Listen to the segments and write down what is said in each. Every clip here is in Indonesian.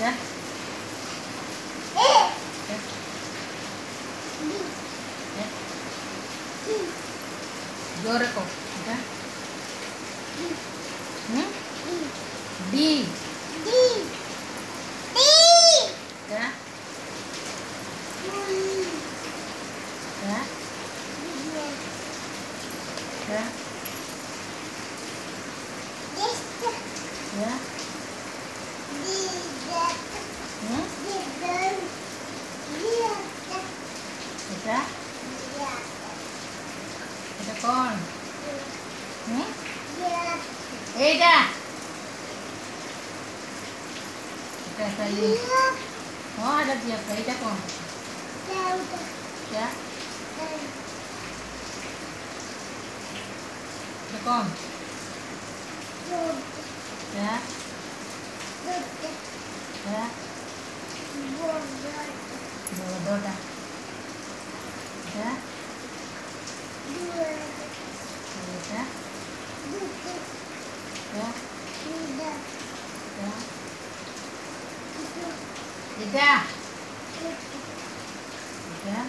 Ya. Eh. Ya. Kok. Hmm? D. D. Ya. Ya. Ya. Ya. Hmm? Bisa? Ada kon. Hmm? Eda. Kita oh, ada tiap Eda kon. Ya. Ya. Ya. dua dua ya ya ya ya tiga tiga ya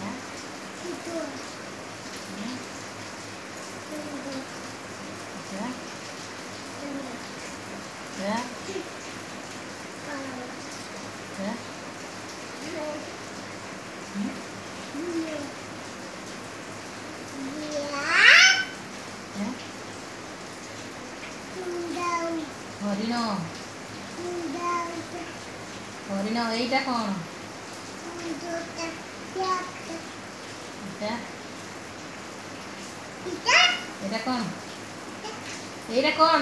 ya যা যা যা হরিণ হরিণ এইটা কোন এটা এটা কোন এইটা কোন